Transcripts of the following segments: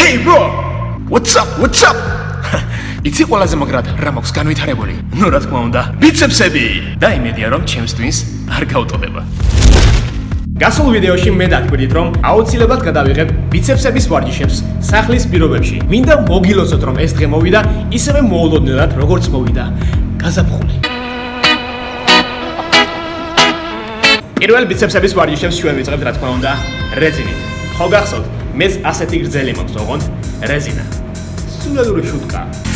Hey bro. What's up? What's up? იცი ყველაზე მაგრად რა მაქვს განვითარებული? ნუ რა თქმა უნდა, ბიცეპსები. და იმედია რომ ჩემს twins არ გაუტოდება. გასულ ვიდეოში მე დათქვით რომ აუცილებლად გადავიღებ ბიცეპსების ვარჯიშებს სახლის პირობებში. მინდა მოგილოცოთ რომ ეს დღე მოვიდა ისევე მოულოდნელად როგორც მოვიდა. გაზაფხული. პირველ ბიცეპსების ვარჯიშებს ჩვენ ვიწყებთ რა თქმა უნდა რეზინით. ხო გახსოვთ? მეც ასეთი გრძელი მაქვს ოღონდ რეზინა. სულელური შუტკა.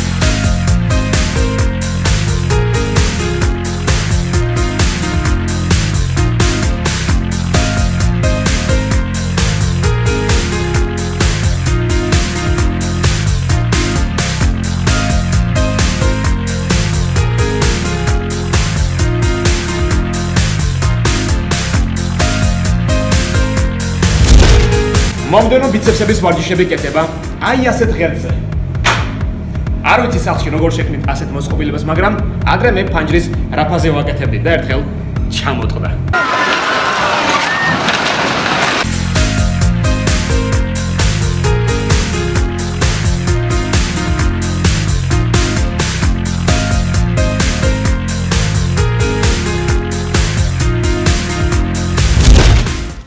მომდენო ბიცეპსების ვარჯიშები კეთება აი ასეთ ღერცზე. არ ვიცი სახში როგორ შექმნით ასეთ მოსყობილებას, მაგრამ ადრე მე ფანჯრის რაფაზე ვაკეთებდი და ერთხელ ჩამოტყდა.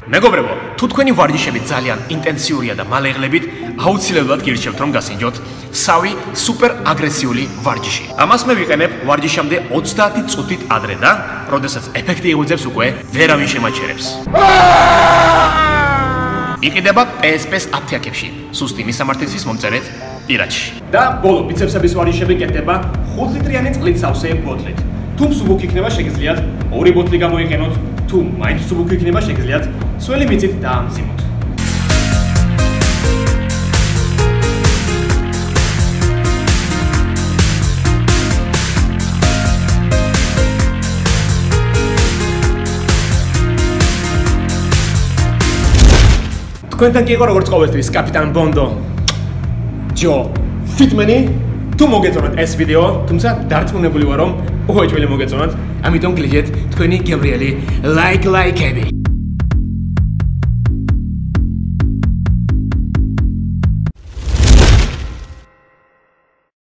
მეგობრებო, თუ თქვენი ვარჯიშები ძალიან ინტენსიურია და მალეღლებით, აუცილებლად გირჩევთ რომ გასინჯოთ სავი სუპერ აგრესიული ვარჯიში. ამას მე ვიყენებ ვარჯიშამდე 30 წუთით ადრე და, როდესაც ეფექტი იღვიძებს უკვე ვერავინ შემაჩერებს. იყიდება PSP-ს აფთიაქებში, სუსტი მისამართის მომწერეთ პირაჩი. და ბოლო ბიცეპსების ვარჯიშები კეთდება 5 ლიტრიანი წყლით სავსე ბოთლით. თუ მსუბუქი იქნება შეგიძლიათ ორი ბოთლი გამოიყენოთ, თუ მაინც მსუბუქი იქნება შეგიძლიათ სველი მიწით დაამძიმოთ. თქვენთან კი იყო როგორც ყოველთვის კაპიტან ბონდო. ჯო, ფიტმენი, თუ მოგეწონათ ეს ვიდეო, თუმცა დარწმუნებული ვარ რომ უეჭველი მოგეწონათ, ამიტომ კლიკეთ თქვენი გებრიელი ლაიქ ლაიქები.